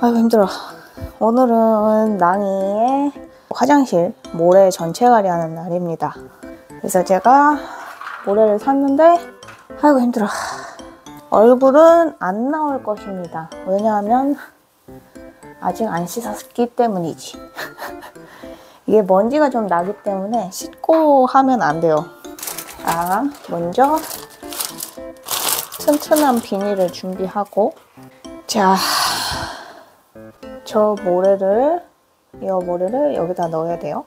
아이고 힘들어. 오늘은 낭이의 화장실 모래 전체갈이 하는 날입니다. 그래서 제가 모래를 샀는데 아이고 힘들어. 얼굴은 안 나올 것입니다. 왜냐하면 아직 안 씻었기 때문이지. 이게 먼지가 좀 나기 때문에 씻고 하면 안 돼요. 자, 먼저 튼튼한 비닐을 준비하고 자, 저 모래를 이 모래를 여기다 넣어야 돼요.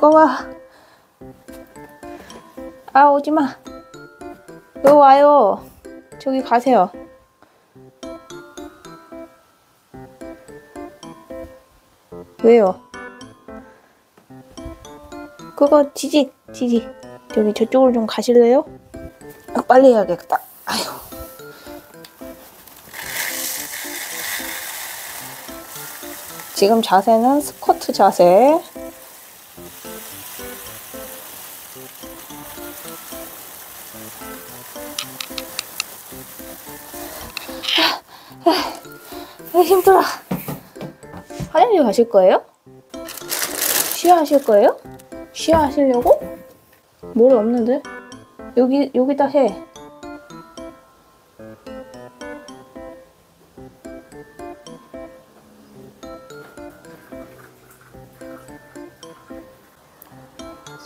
꺼와. 아, 오지 마. 너 와요. 저기 가세요. 왜요? 그거 지지, 지지. 저기 저쪽으로 좀 가실래요? 아, 빨리 해야겠다. 아휴. 지금 자세는 스쿼트 자세. 화장실 가실 거예요? 쉬어하실 거예요? 쉬어하시려고? 모래 없는데? 여기, 여기다 해.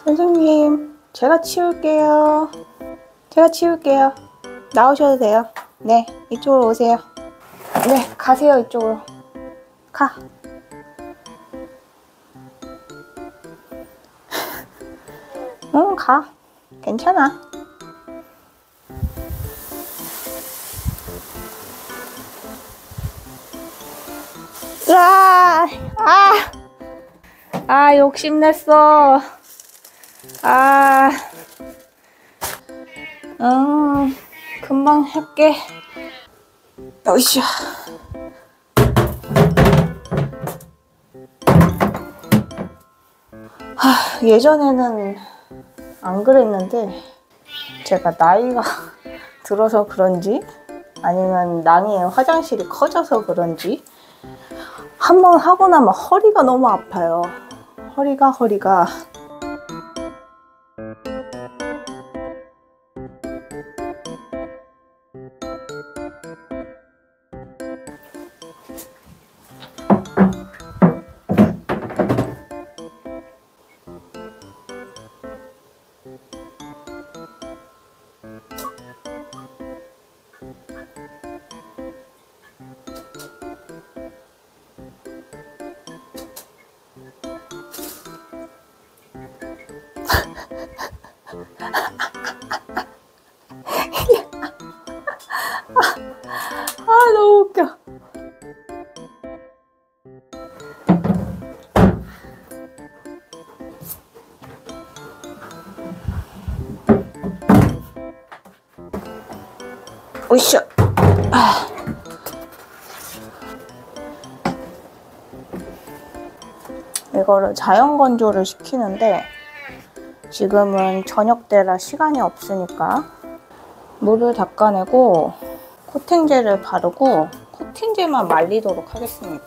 선생님, 제가 치울게요. 제가 치울게요. 나오셔도 돼요. 네, 이쪽으로 오세요. 네, 가세요, 이쪽으로. 가. 가. 괜찮아. 으아! 아! 아, 욕심냈어. 아. 음, 금방 할게. 하, 예전에는 안 그랬는데 제가 나이가 들어서 그런지 아니면 낭의 화장실이 커져서 그런지 한 번 하고 나면 허리가 너무 아파요. 허리가 허리가 으쌰. 아. 이거를 자연 건조를 시키는데 지금은 저녁 때라 시간이 없으니까 물을 닦아내고 코팅제를 바르고 코팅제만 말리도록 하겠습니다.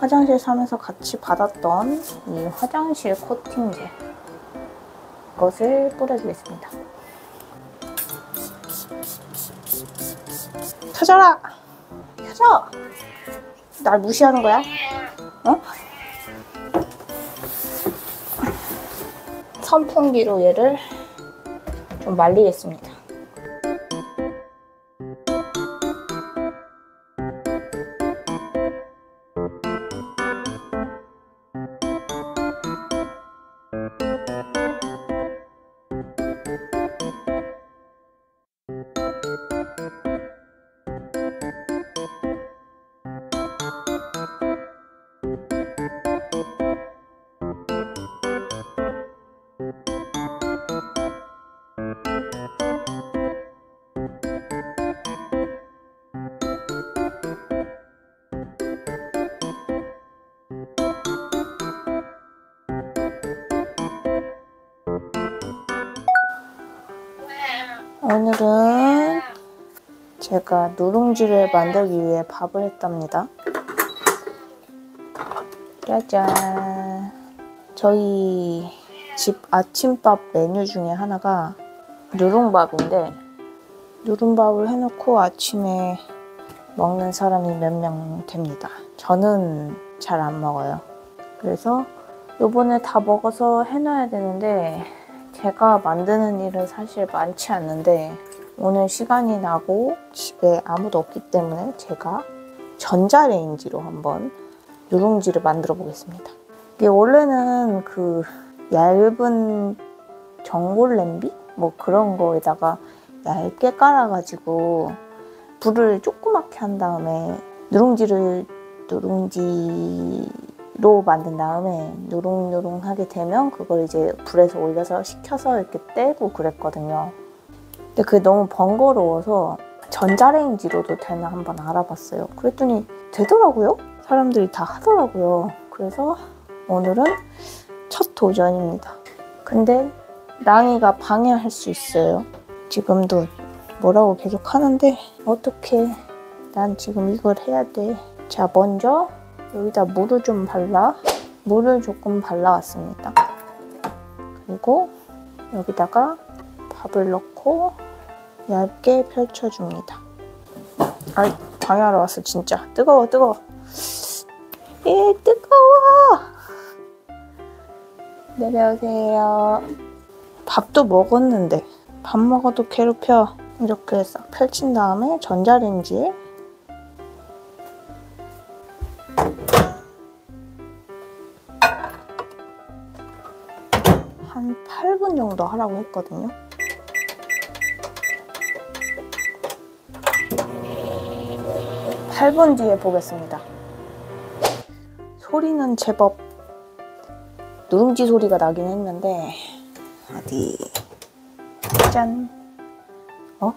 화장실 사면서 같이 받았던 이 화장실 코팅제 이것을 뿌려주겠습니다. 켜져라! 켜져! 날 무시하는 거야? 어? 선풍기로 얘를 좀 말리겠습니다. 오늘은 제가 누룽지를 만들기 위해 밥을 했답니다. 짜잔. 저희 집 아침밥 메뉴 중에 하나가 누룽밥인데 누룽밥을 해놓고 아침에 먹는 사람이 몇 명 됩니다. 저는 잘 안 먹어요. 그래서 요번에 다 먹어서 해놔야 되는데 제가 만드는 일은 사실 많지 않는데 오늘 시간이 나고 집에 아무도 없기 때문에 제가 전자레인지로 한번 누룽지를 만들어 보겠습니다. 이게 원래는 그 얇은 전골 냄비? 뭐 그런 거에다가 얇게 깔아가지고 불을 조그맣게 한 다음에 누룽지를 누룽지 로 만든 다음에 누룽누룽하게 되면 그걸 이제 불에서 올려서 식혀서 이렇게 떼고 그랬거든요. 근데 그게 너무 번거로워서 전자레인지로도 되나 한번 알아봤어요. 그랬더니 되더라고요. 사람들이 다 하더라고요. 그래서 오늘은 첫 도전입니다. 근데 랑이가 방해할 수 있어요. 지금도 뭐라고 계속 하는데 어떻게 난 지금 이걸 해야 돼. 자 먼저 여기다 물을 좀 발라 물을 조금 발라왔습니다. 그리고 여기다가 밥을 넣고 얇게 펼쳐줍니다. 아이 방해하러 왔어 진짜. 뜨거워 뜨거워. 예 뜨거워! 내려오세요. 밥도 먹었는데 밥 먹어도 괴롭혀. 이렇게 싹 펼친 다음에 전자레인지에 정도 하라고 했거든요. (8분) 뒤에 보겠습니다. 소리는 제법 누룽지 소리가 나긴 했는데 어디 짠 어?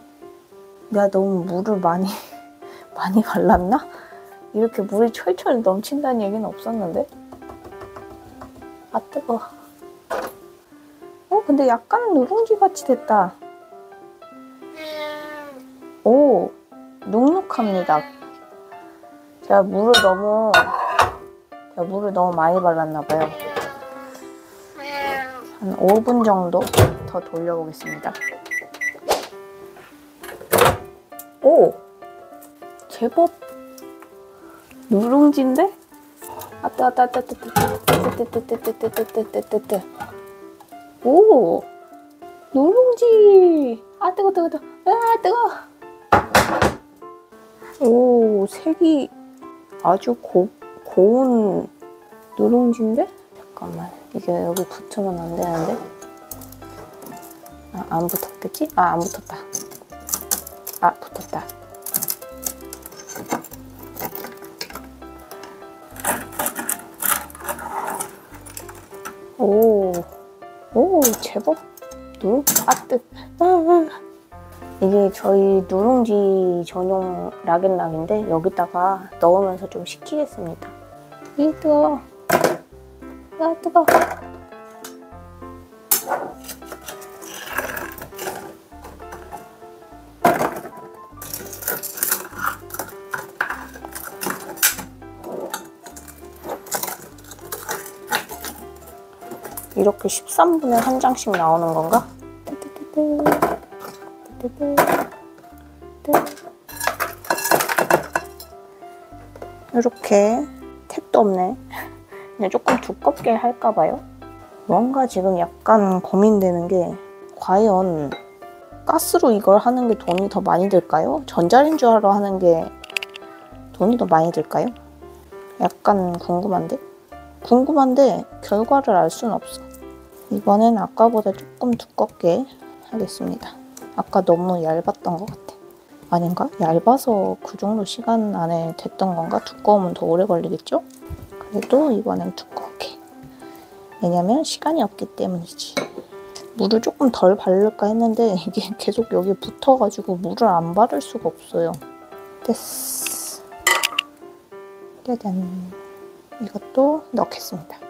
내가 너무 물을 많이 많이 발랐나? 이렇게 물이 철철 넘친다는 얘기는 없었는데 아 뜨거 어 근데 약간 누룽지 같이 됐다 오 눅눅합니다 제가 물을 너무 제가 물을 너무 많이 발랐나 봐요 한 5분 정도 더 돌려보겠습니다 오! 제법 누룽지인데? 아뜨 아뜨 아뜨 아뜨 뜨뜨뜨뜨뜨뜨뜨뜨뜨뜨뜨뜨 오! 누룽지! 아 뜨거 뜨거 뜨거 아 뜨거 오 색이 아주 고, 고운 누룽지인데? 잠깐만 이게 여기 붙으면 안 되는데 아, 안 붙었겠지? 아 안 붙었다 아 붙었다 오, 오, 제법 누, 아뜨. 이게 저희 누룽지 전용 락앤락인데 여기다가 넣으면서 좀 식히겠습니다. 이 뜨거. 아 뜨거. 이렇게 13분에 한 장씩 나오는 건가? 이렇게 택도 없네. 그냥 조금 두껍게 할까 봐요. 뭔가 지금 약간 고민되는 게 과연 가스로 이걸 하는 게 돈이 더 많이 들까요? 전자레인지로 하는 게 돈이 더 많이 들까요? 약간 궁금한데? 궁금한데 결과를 알 수는 없어. 이번엔 아까보다 조금 두껍게 하겠습니다. 아까 너무 얇았던 것 같아. 아닌가? 얇아서 그 정도 시간 안에 됐던 건가? 두꺼우면 더 오래 걸리겠죠? 그래도 이번엔 두껍게. 왜냐면 시간이 없기 때문이지. 물을 조금 덜 바를까 했는데 이게 계속 여기 붙어가지고 물을 안 바를 수가 없어요. 됐어. 짜잔. 이것도 넣겠습니다.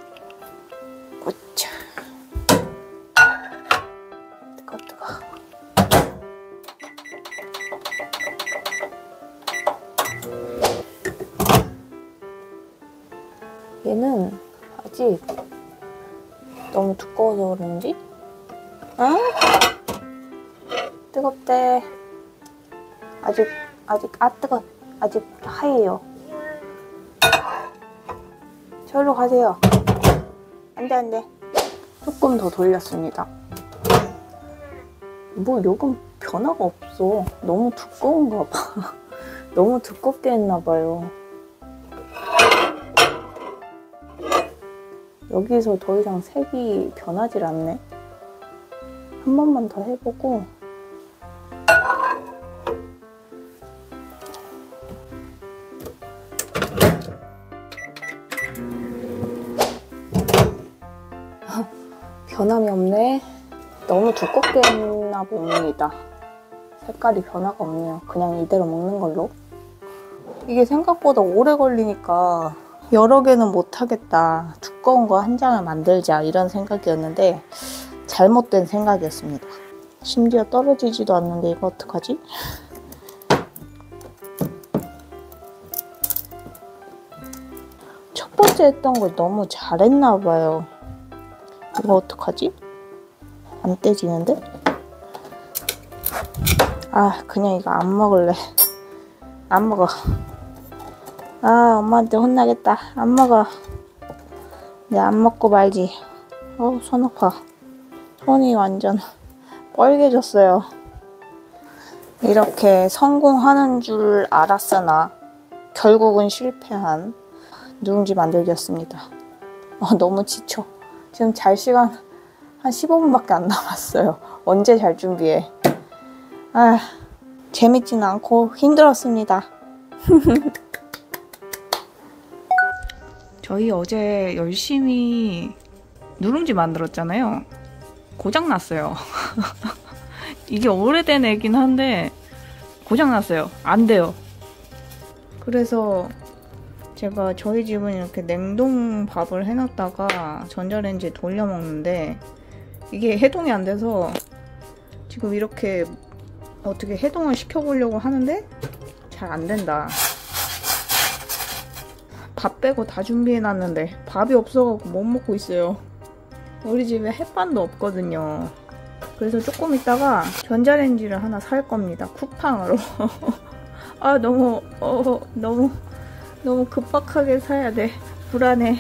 얘는 아직 너무 두꺼워서 그런지? 아 뜨겁대. 아직 아직 아 뜨거 아직 하얘요. 저리로 가세요. 안돼 안돼. 조금 더 돌렸습니다. 뭐 요금 변화가 없어. 너무 두꺼운가 봐. 너무 두껍게 했나 봐요. 여기서 더 이상 색이 변하질 않네. 한 번만 더 해보고 변함이 없네. 너무 두껍게 했나 봅니다. 색깔이 변화가 없네요. 그냥 이대로 먹는 걸로. 이게 생각보다 오래 걸리니까 여러 개는 못하겠다. 두꺼운 거 한 장을 만들자. 이런 생각이었는데 잘못된 생각이었습니다. 심지어 떨어지지도 않는데 이거 어떡하지? 첫 번째 했던 걸 너무 잘했나 봐요. 이거 어떡하지? 안 떼지는데? 아 그냥 이거 안 먹을래. 안 먹어. 아 엄마한테 혼나겠다. 안 먹어. 내안 먹고 말지. 어, 손 아파. 손이 완전 빨개졌어요. 이렇게 성공하는 줄 알았으나 결국은 실패한 누룽지 만들기였습니다. 어, 너무 지쳐. 지금 잘 시간 한 15분밖에 안 남았어요. 언제 잘 준비해. 아, 재밌진 않고 힘들었습니다. 저희 어제 열심히 누룽지 만들었잖아요. 고장났어요. 이게 오래된 애긴 한데 고장났어요. 안 돼요. 그래서 제가 저희 집은 이렇게 냉동 밥을 해놨다가 전자레인지에 돌려 먹는데 이게 해동이 안 돼서 지금 이렇게 어떻게 해동을 시켜보려고 하는데 잘 안 된다. 밥 빼고 다 준비해놨는데 밥이 없어갖고 못 먹고 있어요. 우리 집에 햇반도 없거든요. 그래서 조금 있다가 전자레인지를 하나 살 겁니다. 쿠팡으로. 아 너무 어 너무 너무 급박하게 사야 돼. 불안해.